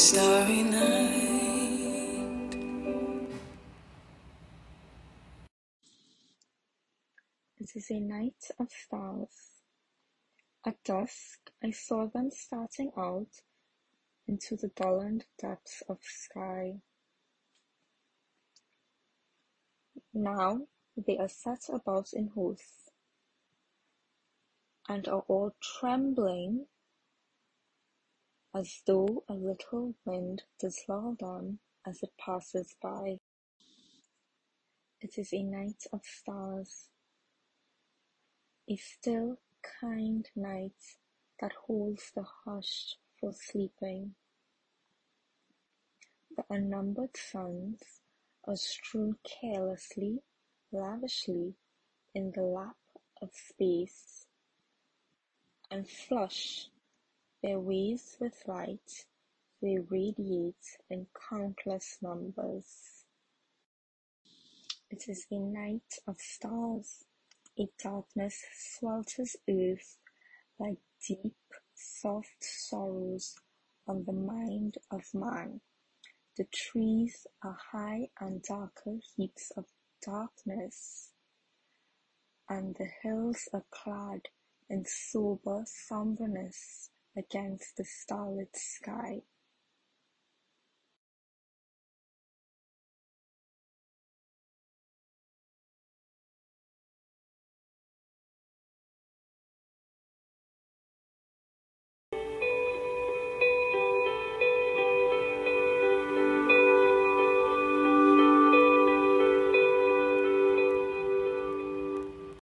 starry night. It is a night of stars. At dusk I saw them starting out into the dullened depths of sky. Now they are set about in hosts, and are all trembling as though a little wind does lull them as it passes by. It is a night of stars. A still, kind night that holds the hushed for sleeping. The unnumbered suns are strewn carelessly, lavishly in the lap of space, and flush their ways with light they radiate in countless numbers. It is a night of stars. A darkness swelters earth like deep, soft sorrows on the mind of man. The trees are high and darker heaps of darkness, and the hills are clad in sober somberness against the starlit sky.